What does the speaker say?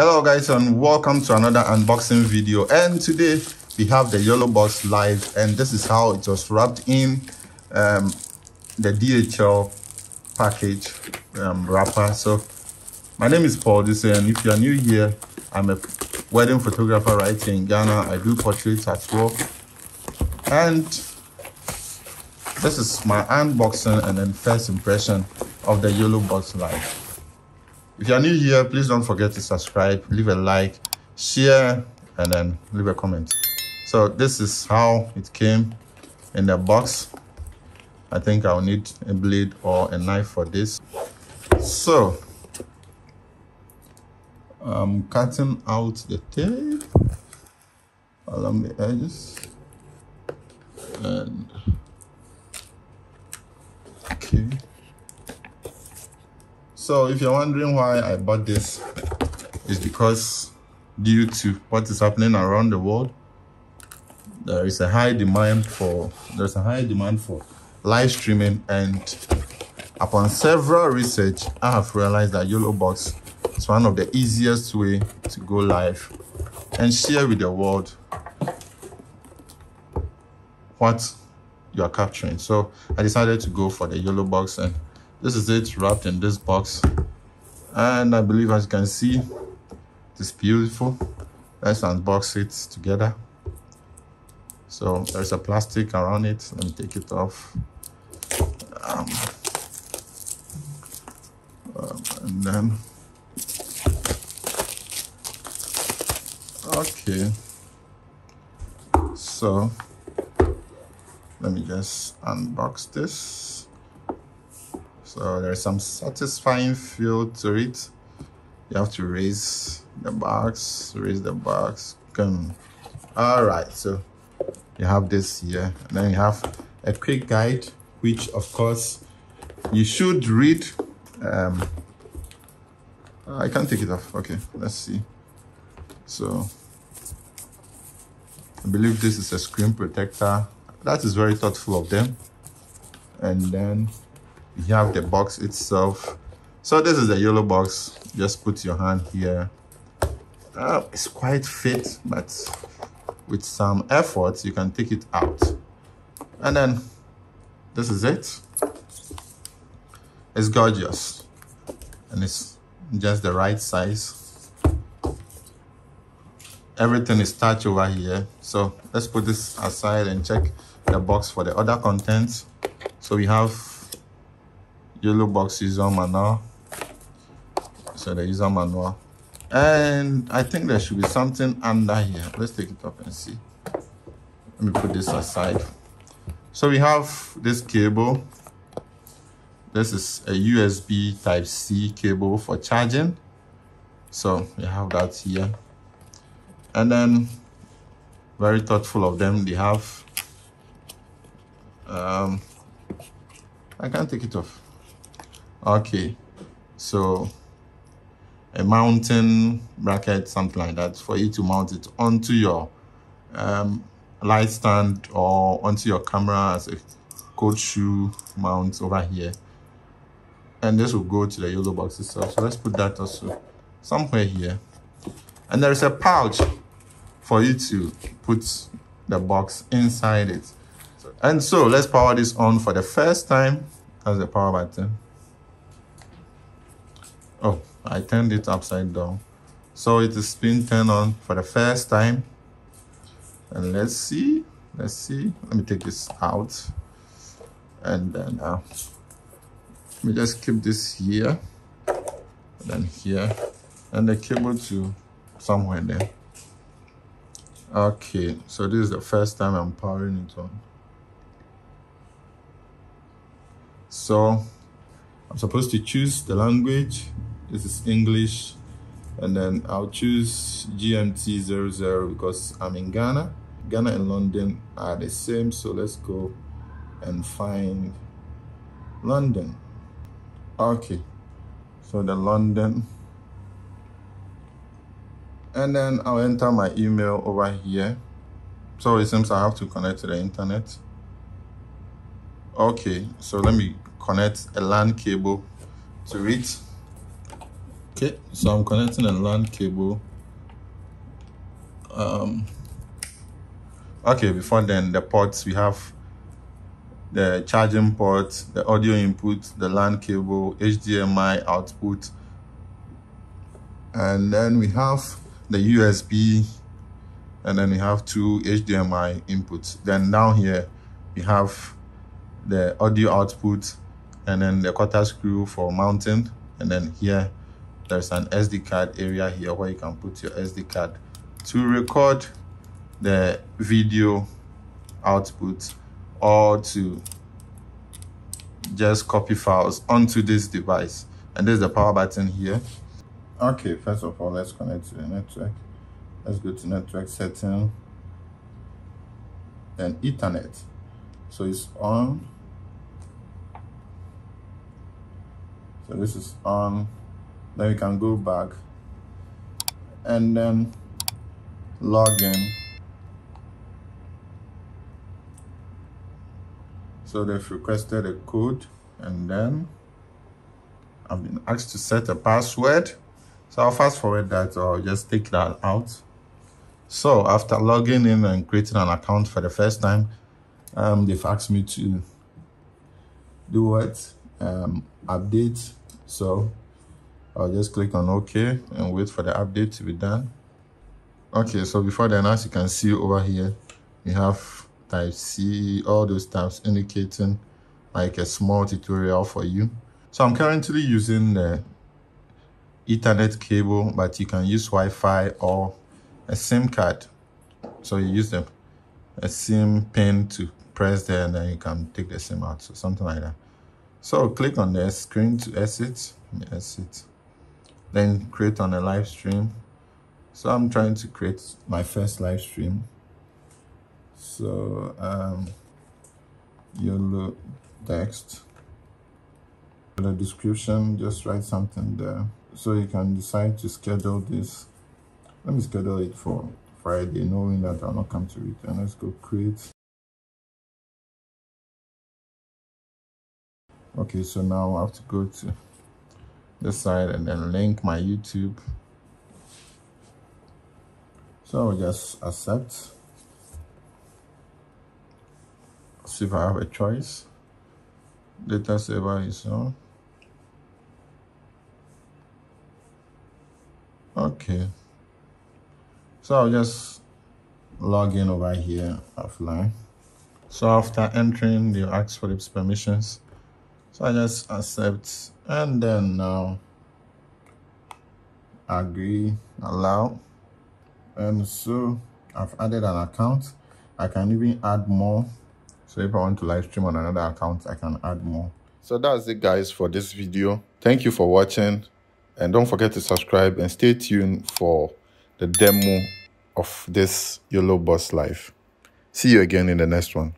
hello guys and welcome to another unboxing video. And today we have the YOLO box live and this is how it was wrapped in um, the dhl package um, wrapper. So my name is paul this and if you are new here i'm a wedding photographer right here in ghana. I do portraits as well and this is my unboxing and then first impression of the YOLO box live if you are new here, please don't forget to subscribe, leave a like, share, and then leave a comment. So this is how it came in the box. I think I'll need a blade or a knife for this. So I'm cutting out the tape along the edges and okay so if you're wondering why I bought this, it's because due to what is happening around the world, there is a high demand for there's a high demand for live streaming and upon several research, I have realized that YOLO Box is one of the easiest way to go live and share with the world what you are capturing. So I decided to go for the YOLO Box and this is it wrapped in this box. And i believe as you can see it is beautiful. Let's unbox it together. So there's a plastic around it. Let me take it off. Um, um, and then okay. So let me just unbox this so there's some satisfying feel to it. You have to raise the box raise the box come. All right so you have this here. And then you have a quick guide which of course you should read. Um i can't take it off. Okay let's see. So i believe this is a screen protector. That is very thoughtful of them. And then you have the box itself. So this is the YOLO box. Just put your hand here. Uh, it's quite fit but with some effort you can take it out. And then this is it. It's gorgeous. And it's just the right size. Everything is touch over here. So let's put this aside and check the box for the other contents. So we have YOLO box user manual so the user manual and i think there should be something under here. Let's take it up and see. Let me put this aside. So we have this cable. This is a usb type c cable for charging. So we have that here. And then very thoughtful of them they have. Um i can't take it off okay. So a mounting bracket something like that for you to mount it onto your um, light stand or onto your camera as a cold shoe mount over here. And this will go to the YOLO box itself. So let's put that also somewhere here. And there is a pouch for you to put the box inside it. And so let's power this on for the first time as the power button oh i turned it upside down. So it is being turned on for the first time. And let's see let's see. Let me take this out. And then uh, let me just keep this here and then here and the cable to somewhere there. Okay so this is the first time i'm powering it on. So i'm supposed to choose the language this is English. And then I'll choose GMT 00 because I'm in Ghana. Ghana and London are the same so let's go and find London. Okay so the London. And then I'll enter my email over here. So it seems I have to connect to the internet. Okay so let me connect a LAN cable to it okay so i'm connecting a lan cable. Um okay before then the ports we have the charging port the audio input the lan cable hdmi output. And then we have the usb and then we have two hdmi inputs. Then down here we have the audio output and then the quarter screw for mounting and then here there's an sd card area here where you can put your sd card to record the video output or to just copy files onto this device. And there's the power button here. Okay first of all let's connect to the network. Let's go to network setting. Then ethernet. So it's on. So this is on then we can go back and then log in. So they've requested a code and then I've been asked to set a password. So I'll fast forward that or I'll just take that out. So after logging in and creating an account for the first time um, they've asked me to do what? Um, update. So I'll just click on OK and wait for the update to be done. Okay, so before then, as you can see over here, we have type C, all those tabs indicating like a small tutorial for you. So I'm currently using the Ethernet cable, but you can use Wi-Fi or a SIM card. So you use the a SIM pin to press there and then you can take the SIM out, so something like that. So click on the screen to exit, exit then create on a live stream. So i'm trying to create my first live stream. So um yolo text. In the description just write something there. So you can decide to schedule this. Let me schedule it for friday knowing that i'll not come to it and let's go create. Okay so now i have to go to this side and then link my YouTube. So just accept. See if I have a choice. Data saver is on. Okay. So I'll just log in over here offline. So after entering the ask for its permissions, so I just accept and then now agree, allow. And so I've added an account. I can even add more. So if I want to live stream on another account, I can add more. So that's it guys for this video. Thank you for watching and don't forget to subscribe and stay tuned for the demo of this YOLO Box Live. See you again in the next one.